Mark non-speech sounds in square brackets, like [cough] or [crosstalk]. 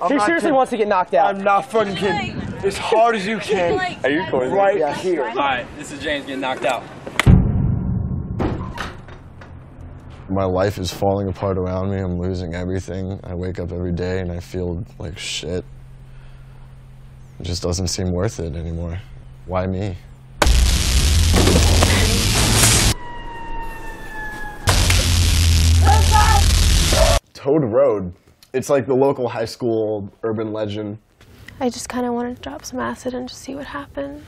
I'm He seriously kidding. wants to get knocked out. I'm not fucking kidding. As hard as you [laughs] can. Are you recording? Right here. All right, this is James getting knocked out. My life is falling apart around me. I'm losing everything. I wake up every day and I feel like shit. It just doesn't seem worth it anymore. Why me? Oh, Toad Road. It's like the local high school urban legend. I just kind of wanted to drop some acid and just see what happened.